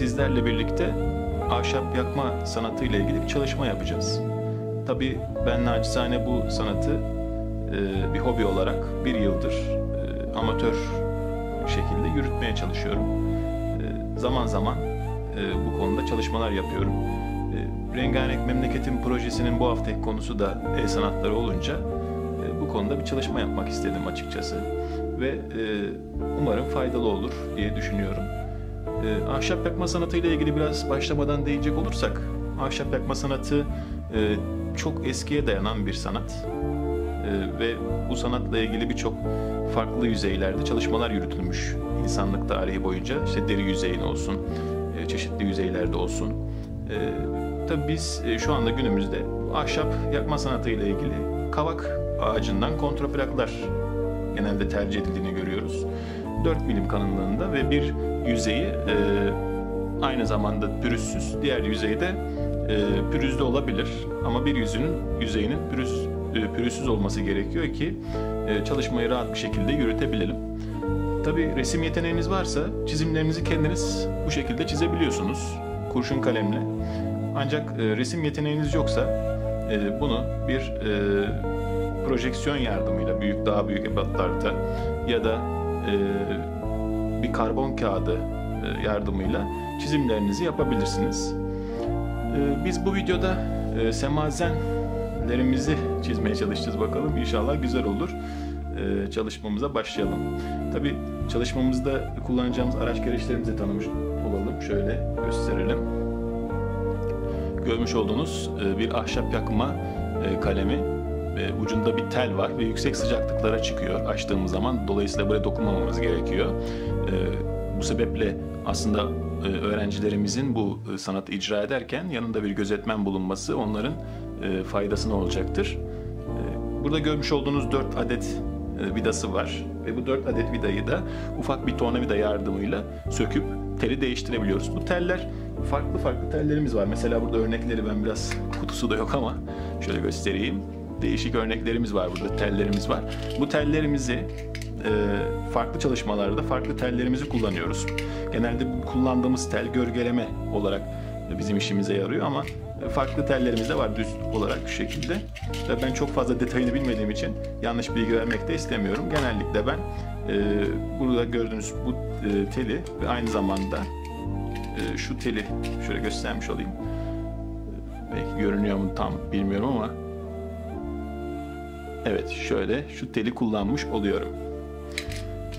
sizlerle birlikte ahşap yakma sanatı ile ilgili bir çalışma yapacağız. Tabii ben naçizane bu sanatı e, bir hobi olarak bir yıldır e, amatör şekilde yürütmeye çalışıyorum. E, zaman zaman e, bu konuda çalışmalar yapıyorum. E, Rengarenk Memleketim projesinin bu haftaki konusu da el sanatları olunca e, bu konuda bir çalışma yapmak istedim açıkçası. Ve e, umarım faydalı olur diye düşünüyorum. E, ahşap yakma sanatı ile ilgili biraz başlamadan değinecek olursak, ahşap yakma sanatı e, çok eskiye dayanan bir sanat e, ve bu sanatla ilgili birçok farklı yüzeylerde çalışmalar yürütülmüş insanlık tarihi boyunca. İşte deri yüzeyin olsun, e, çeşitli yüzeylerde olsun. E, tabii biz e, şu anda günümüzde ahşap yakma sanatı ile ilgili kavak ağacından kontraplaklar genelde tercih edildiğini görüyoruz. 4 milim kalınlığında ve bir yüzeyi e, aynı zamanda pürüzsüz, diğer yüzeyde e, pürüzlü olabilir. Ama bir yüzünün yüzeyinin pürüz, e, pürüzsüz olması gerekiyor ki e, çalışmayı rahat bir şekilde yürütebilelim. Tabi resim yeteneğiniz varsa çizimlerinizi kendiniz bu şekilde çizebiliyorsunuz kurşun kalemle. Ancak e, resim yeteneğiniz yoksa e, bunu bir e, projeksiyon yardımıyla büyük daha büyük ebatlarda ya da e, bir karbon kağıdı e, yardımıyla çizimlerinizi yapabilirsiniz. E, biz bu videoda e, semazenlerimizi çizmeye çalışacağız bakalım. İnşallah güzel olur. E, çalışmamıza başlayalım. Tabi çalışmamızda kullanacağımız araç gereçlerimizi tanımış olalım. Şöyle gösterelim. Görmüş olduğunuz e, bir ahşap yakma e, kalemi ve ucunda bir tel var ve yüksek sıcaklıklara çıkıyor açtığımız zaman. Dolayısıyla böyle dokunmamamız gerekiyor. E, bu sebeple aslında e, öğrencilerimizin bu e, sanatı icra ederken yanında bir gözetmen bulunması onların e, faydasına olacaktır. E, burada görmüş olduğunuz 4 adet e, vidası var ve bu 4 adet vidayı da ufak bir tornavida yardımıyla söküp teli değiştirebiliyoruz. Bu teller farklı farklı tellerimiz var. Mesela burada örnekleri ben biraz kutusu da yok ama şöyle göstereyim değişik örneklerimiz var burada, tellerimiz var. Bu tellerimizi e, farklı çalışmalarda farklı tellerimizi kullanıyoruz. Genelde kullandığımız tel gölgeleme olarak bizim işimize yarıyor ama farklı tellerimiz de var düz olarak şu şekilde. Ve ben çok fazla detayını bilmediğim için yanlış bilgi vermek de istemiyorum. Genellikle ben e, burada gördüğünüz bu e, teli ve aynı zamanda e, şu teli şöyle göstermiş olayım. Belki görünüyor mu tam bilmiyorum ama Evet şöyle şu teli kullanmış oluyorum.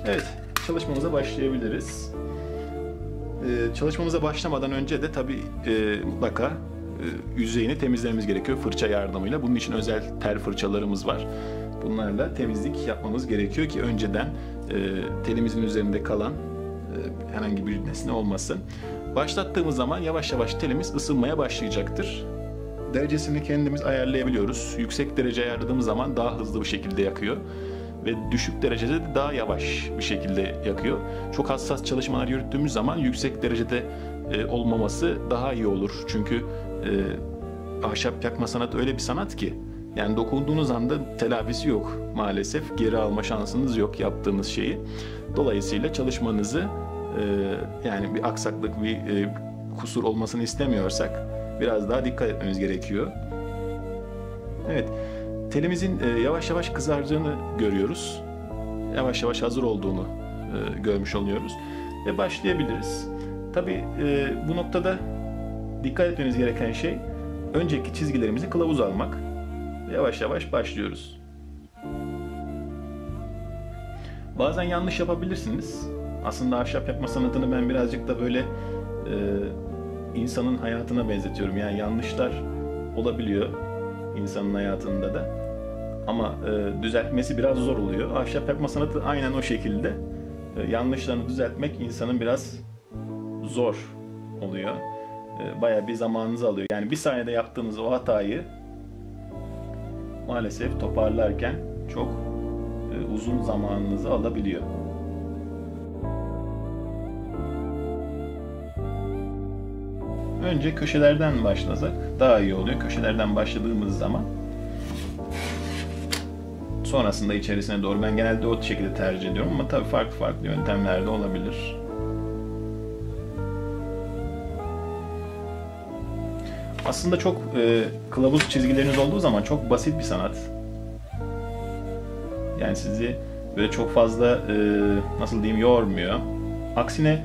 Evet çalışmamıza başlayabiliriz. Ee, çalışmamıza başlamadan önce de tabii e, mutlaka e, yüzeyini temizlememiz gerekiyor fırça yardımıyla. Bunun için özel tel fırçalarımız var. Bunlarla temizlik yapmamız gerekiyor ki önceden e, telimizin üzerinde kalan e, herhangi bir nesne olmasın. Başlattığımız zaman yavaş yavaş telimiz ısınmaya başlayacaktır derecesini kendimiz ayarlayabiliyoruz. Yüksek derece ayarladığımız zaman daha hızlı bir şekilde yakıyor ve düşük derecede de daha yavaş bir şekilde yakıyor. Çok hassas çalışmalar yürüttüğümüz zaman yüksek derecede e, olmaması daha iyi olur. Çünkü e, ahşap yakma sanatı öyle bir sanat ki yani dokunduğunuz anda telafisi yok maalesef. Geri alma şansınız yok yaptığınız şeyi. Dolayısıyla çalışmanızı e, yani bir aksaklık, bir e, kusur olmasını istemiyorsak biraz daha dikkat etmemiz gerekiyor. Evet, telimizin e, yavaş yavaş kızardığını görüyoruz. Yavaş yavaş hazır olduğunu e, görmüş oluyoruz ve başlayabiliriz. Tabii e, bu noktada dikkat etmemiz gereken şey önceki çizgilerimizi kılavuz almak. Yavaş yavaş başlıyoruz. Bazen yanlış yapabilirsiniz. Aslında ahşap yapma sanatını ben birazcık da böyle insanın hayatına benzetiyorum. Yani yanlışlar olabiliyor insanın hayatında da. Ama e, düzeltmesi biraz zor oluyor. Ahşap yapma sanatı aynen o şekilde. E, yanlışlarını düzeltmek insanın biraz zor oluyor. E, bayağı bir zamanınızı alıyor. Yani bir saniyede yaptığınız o hatayı maalesef toparlarken çok e, uzun zamanınızı alabiliyor. Önce köşelerden başlasak daha iyi oluyor. Köşelerden başladığımız zaman sonrasında içerisine doğru. Ben genelde o şekilde tercih ediyorum ama tabii farklı farklı yöntemler de olabilir. Aslında çok e, kılavuz çizgileriniz olduğu zaman çok basit bir sanat. Yani sizi böyle çok fazla e, nasıl diyeyim yormuyor. Aksine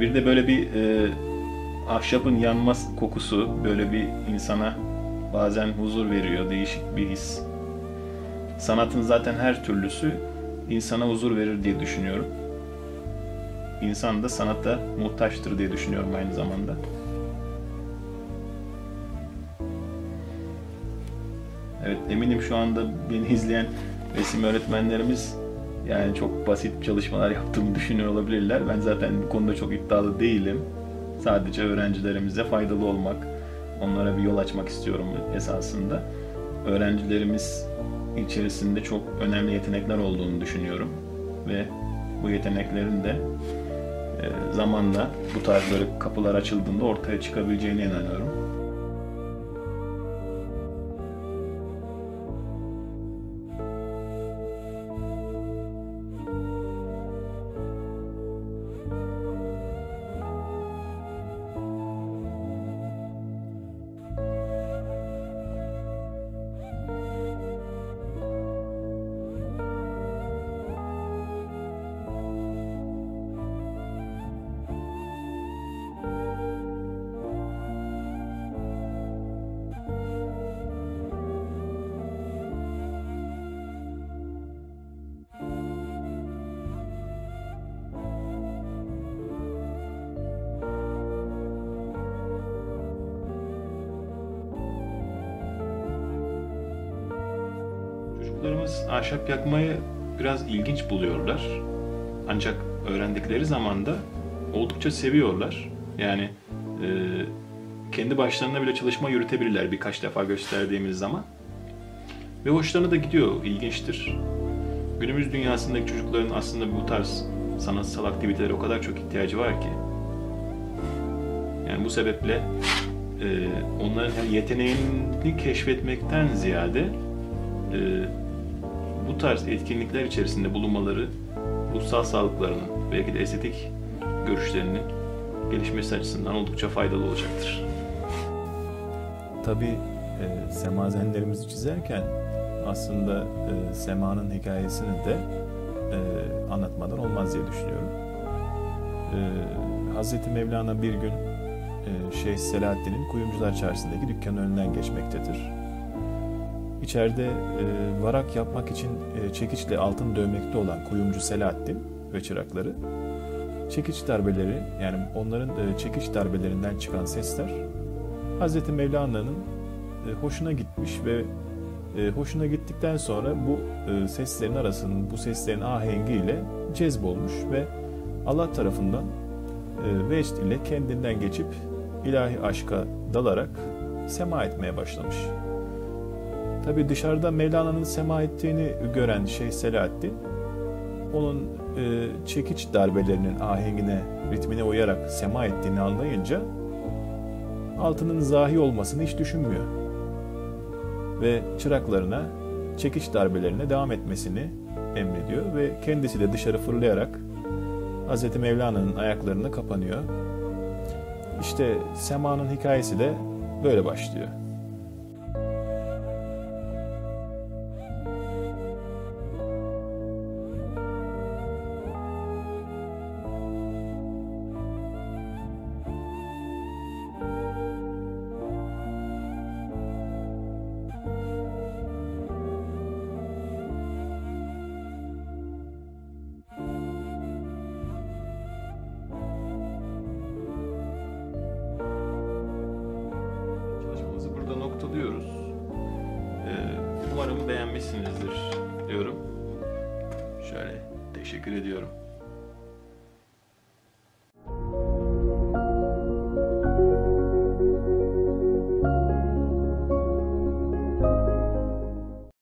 bir de böyle bir e, ahşabın yanmaz kokusu böyle bir insana bazen huzur veriyor, değişik bir his. Sanatın zaten her türlüsü insana huzur verir diye düşünüyorum. İnsan da sanata muhtaçtır diye düşünüyorum aynı zamanda. Evet eminim şu anda beni izleyen resim öğretmenlerimiz yani çok basit çalışmalar yaptığımı düşünüyor olabilirler. Ben zaten bu konuda çok iddialı değilim. Sadece öğrencilerimize faydalı olmak, onlara bir yol açmak istiyorum esasında. Öğrencilerimiz içerisinde çok önemli yetenekler olduğunu düşünüyorum ve bu yeteneklerin de e, zamanla bu tarz böyle kapılar açıldığında ortaya çıkabileceğine inanıyorum. Çocuklarımız ahşap yakmayı biraz ilginç buluyorlar. Ancak öğrendikleri zaman da oldukça seviyorlar. Yani e, kendi başlarına bile çalışma yürütebilirler birkaç defa gösterdiğimiz zaman. Ve hoşlarına da gidiyor, ilginçtir. Günümüz dünyasındaki çocukların aslında bu tarz sanatsal aktivitelere o kadar çok ihtiyacı var ki. Yani bu sebeple e, onların yeteneğini keşfetmekten ziyade e, bu tarz etkinlikler içerisinde bulunmaları ruhsal sağlıklarının belki de estetik görüşlerinin gelişmesi açısından oldukça faydalı olacaktır. Tabii e, semazenlerimizi çizerken aslında e, semanın hikayesini de e, anlatmadan olmaz diye düşünüyorum. E, Hazreti Mevlana bir gün e, Şeyh Selahaddin'in Kuyumcular Çarşısı'ndaki dükkanın önünden geçmektedir. İçeride e, varak yapmak için e, çekiçle altın dövmekte olan kuyumcu Selahaddin ve çırakları çekiç darbeleri yani onların e, çekiç darbelerinden çıkan sesler Hz. Mevlana'nın e, hoşuna gitmiş ve e, hoşuna gittikten sonra bu e, seslerin arasının bu seslerin ahengiyle cezbolmuş ve Allah tarafından e, vecd ile kendinden geçip ilahi aşka dalarak sema etmeye başlamış. Tabi dışarıda Mevlana'nın sema ettiğini gören Şeyh Selahaddin onun e, çekiç darbelerinin ahengine, ritmine uyarak sema ettiğini anlayınca altının zahi olmasını hiç düşünmüyor. Ve çıraklarına çekiç darbelerine devam etmesini emrediyor ve kendisi de dışarı fırlayarak Hz. Mevlana'nın ayaklarına kapanıyor. İşte semanın hikayesi de böyle başlıyor. Noktalıyoruz. Ee, umarım beğenmişsinizdir diyorum. Şöyle teşekkür ediyorum.